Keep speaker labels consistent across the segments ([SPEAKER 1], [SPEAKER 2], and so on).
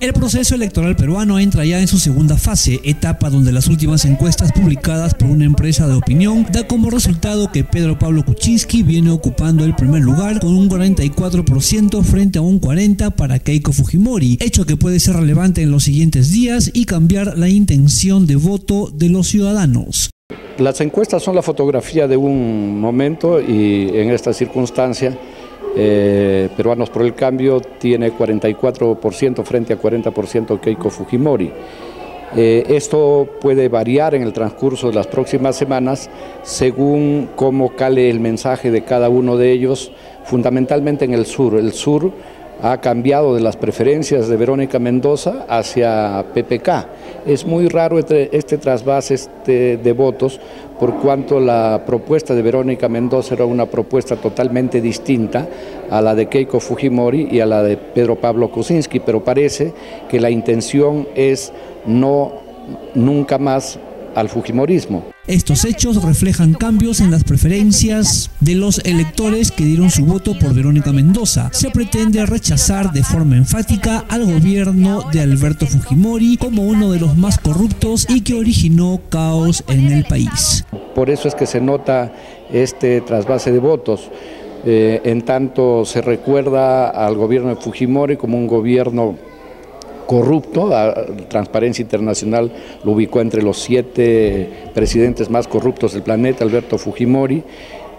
[SPEAKER 1] El proceso electoral peruano entra ya en su segunda fase, etapa donde las últimas encuestas publicadas por una empresa de opinión da como resultado que Pedro Pablo Kuczynski viene ocupando el primer lugar con un 44% frente a un 40% para Keiko Fujimori, hecho que puede ser relevante en los siguientes días y cambiar la intención de voto de los ciudadanos.
[SPEAKER 2] Las encuestas son la fotografía de un momento y en esta circunstancia eh, Peruanos por el Cambio tiene 44% frente a 40% Keiko Fujimori. Eh, esto puede variar en el transcurso de las próximas semanas según cómo cale el mensaje de cada uno de ellos, fundamentalmente en el sur. El sur ha cambiado de las preferencias de Verónica Mendoza hacia PPK. Es muy raro este, este trasvase este, de votos por cuanto la propuesta de Verónica Mendoza era una propuesta totalmente distinta a la de Keiko Fujimori y a la de Pedro Pablo Kuczynski, pero parece que la intención es no nunca más al Fujimorismo.
[SPEAKER 1] Estos hechos reflejan cambios en las preferencias de los electores que dieron su voto por Verónica Mendoza. Se pretende rechazar de forma enfática al gobierno de Alberto Fujimori como uno de los más corruptos y que originó caos en el país.
[SPEAKER 2] Por eso es que se nota este trasvase de votos. Eh, en tanto se recuerda al gobierno de Fujimori como un gobierno corrupto, Transparencia Internacional lo ubicó entre los siete presidentes más corruptos del planeta, Alberto Fujimori,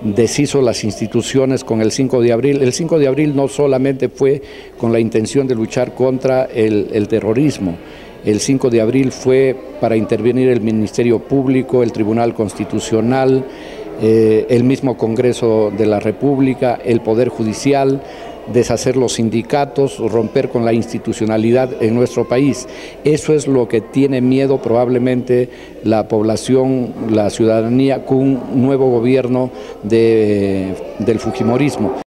[SPEAKER 2] deshizo las instituciones con el 5 de abril. El 5 de abril no solamente fue con la intención de luchar contra el, terrorismo, el 5 de abril fue para intervenir el Ministerio Público, el Tribunal Constitucional, eh, el mismo Congreso de la República, el Poder Judicial, deshacer los sindicatos, romper con la institucionalidad en nuestro país. Eso es lo que tiene miedo probablemente la población, la ciudadanía, con un nuevo gobierno del Fujimorismo.